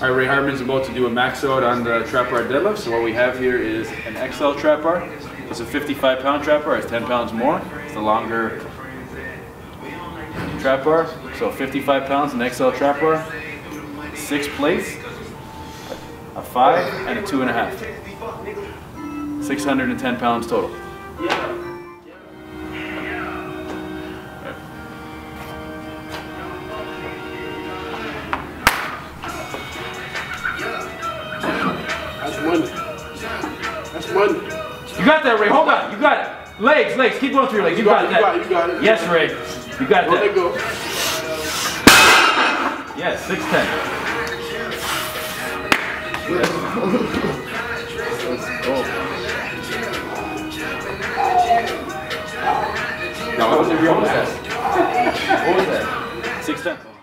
All right, Raye Hartemann's about to do a max out on the trap bar deadlift. So what we have here is an XL trap bar. It's a 55 pound trap bar. It's 10 pounds more. It's a longer trap bar. So 55 pounds, an XL trap bar. Six plates, a five, and a two and a half. 610 pounds total. That's one. That's one. You got that, Raye. Hold on. You got it. Legs, legs. Keep going through your legs. You, got, it, that. you got it, you got it. Yes, Raye. You got Don't let that. go. Yes, 610. Now, what was, what was that? What was that? 610.